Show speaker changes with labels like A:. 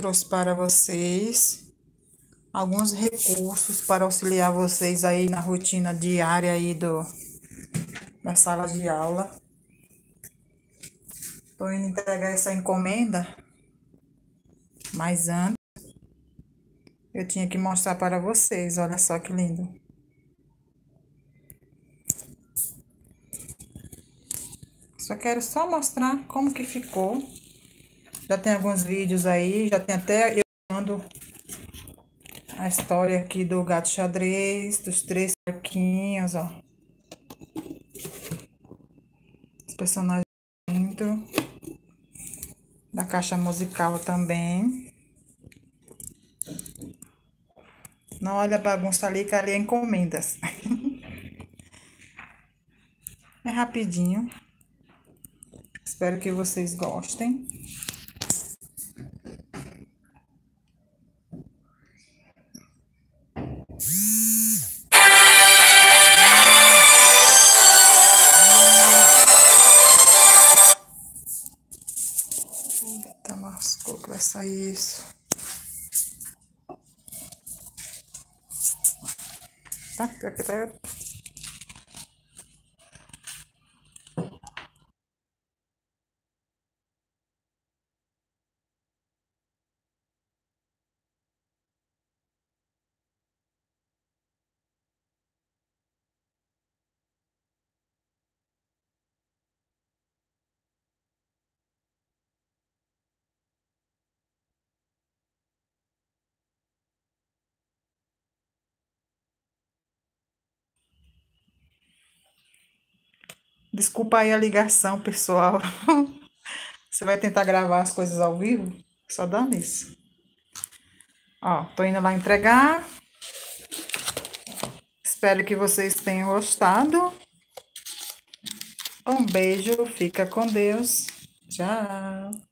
A: trouxe para vocês alguns recursos para auxiliar vocês aí na rotina diária aí do, da sala de aula. Estou indo entregar essa encomenda, mas antes eu tinha que mostrar para vocês, olha só que lindo. Só quero só mostrar como que ficou. Já tem alguns vídeos aí, já tem até eu mando a história aqui do gato xadrez, dos três arquinhos, ó. Os personagens dentro. Da caixa musical também. Não olha a bagunça ali, que ali é encomendas. é rapidinho. Espero que vocês gostem. Eita, lascou que vai sair isso. Tá, aqui tá. Desculpa aí a ligação, pessoal. Você vai tentar gravar as coisas ao vivo? Só dá nisso. Ó, tô indo lá entregar. Espero que vocês tenham gostado. Um beijo, fica com Deus. Tchau.